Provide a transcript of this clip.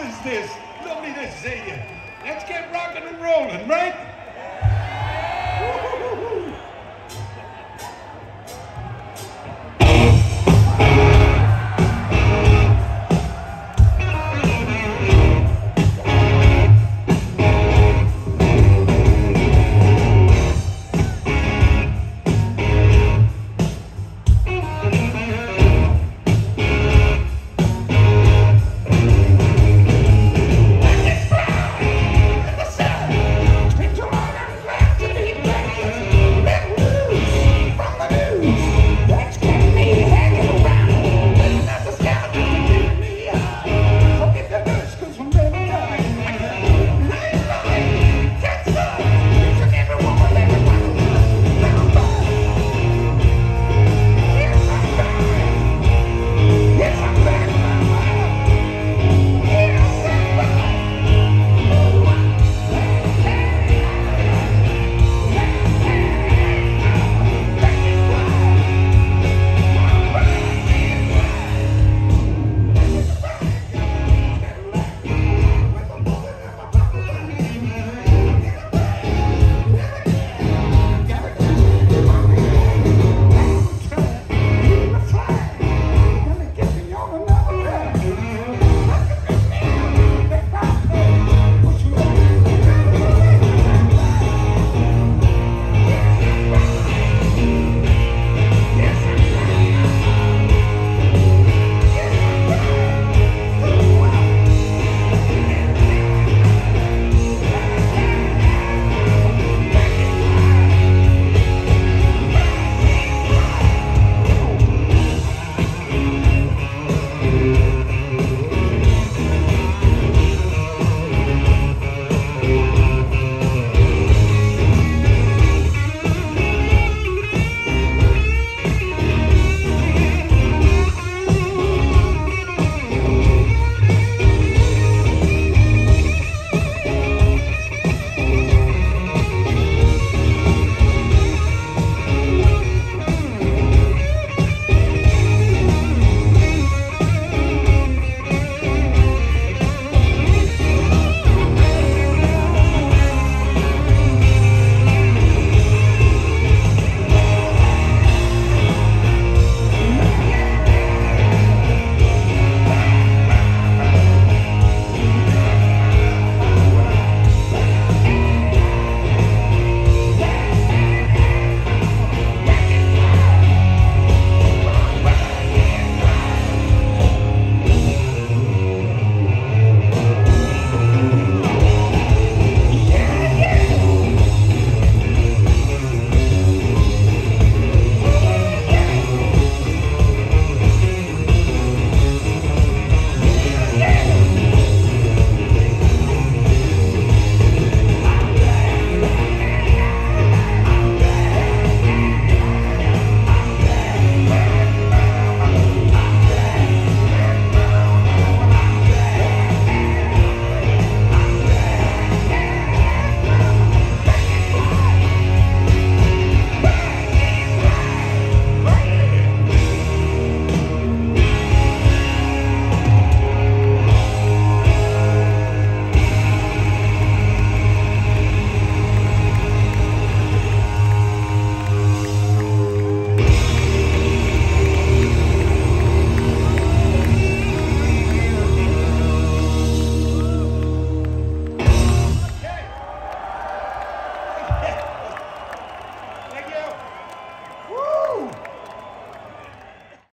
What is this? Lovely to see you. Let's get rocking and rolling, right?